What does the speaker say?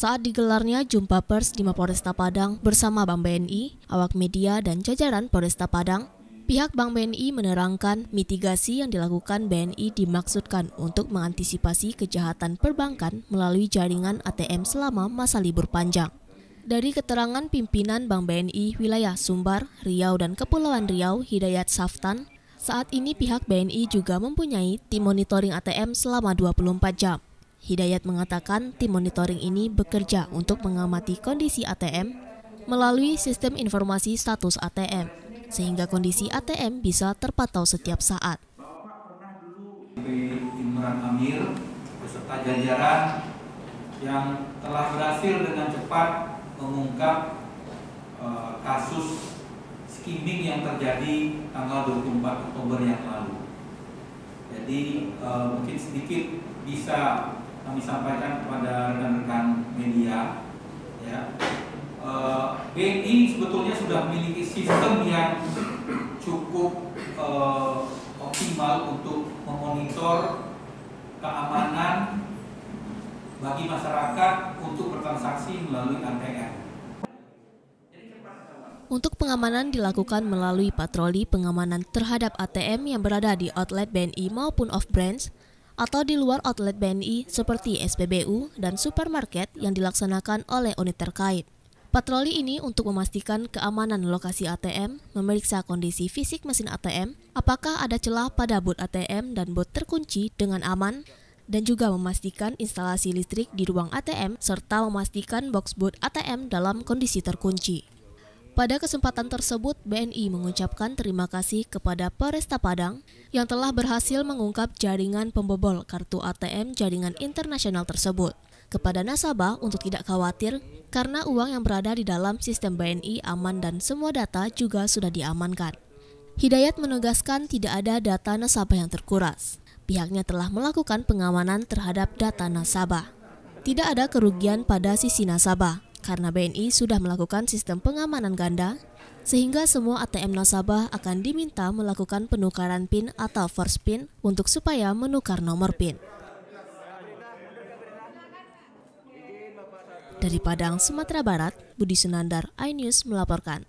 Saat digelarnya jumpa pers di Mapolresta Padang bersama Bank BNI, awak media dan jajaran Polresta Padang, pihak Bank BNI menerangkan mitigasi yang dilakukan BNI dimaksudkan untuk mengantisipasi kejahatan perbankan melalui jaringan ATM selama masa libur panjang. Dari keterangan pimpinan Bank BNI wilayah Sumbar, Riau, dan Kepulauan Riau, Hidayat Saftan, saat ini pihak BNI juga mempunyai tim monitoring ATM selama 24 jam. Hidayat mengatakan tim monitoring ini bekerja untuk mengamati kondisi ATM melalui sistem informasi status ATM, sehingga kondisi ATM bisa terpantau setiap saat. Imran Amir beserta jajaran yang telah berhasil dengan cepat mengungkap uh, kasus skimming yang terjadi tanggal 24 Oktober yang lalu. Jadi uh, mungkin sedikit bisa kami sampaikan kepada rekan-rekan media ya. Uh, eh, BNI sebetulnya sudah memiliki sistem yang cukup uh, optimal untuk memonitor keamanan bagi masyarakat untuk bertransaksi melalui ATM. Untuk pengamanan dilakukan melalui patroli pengamanan terhadap ATM yang berada di outlet BNI maupun off-branch atau di luar outlet BNI seperti SPBU dan supermarket yang dilaksanakan oleh unit terkait. Patroli ini untuk memastikan keamanan lokasi ATM, memeriksa kondisi fisik mesin ATM, apakah ada celah pada booth ATM dan booth terkunci dengan aman, dan juga memastikan instalasi listrik di ruang ATM serta memastikan box boot ATM dalam kondisi terkunci. Pada kesempatan tersebut, BNI mengucapkan terima kasih kepada Polresta Padang yang telah berhasil mengungkap jaringan pembobol kartu ATM jaringan internasional tersebut. Kepada nasabah untuk tidak khawatir karena uang yang berada di dalam sistem BNI aman dan semua data juga sudah diamankan. Hidayat menegaskan tidak ada data nasabah yang terkuras pihaknya telah melakukan pengamanan terhadap data nasabah. Tidak ada kerugian pada sisi nasabah karena BNI sudah melakukan sistem pengamanan ganda sehingga semua ATM nasabah akan diminta melakukan penukaran PIN atau first PIN untuk supaya menukar nomor PIN. Dari Padang, Sumatera Barat, Budi Sunandar, iNews melaporkan.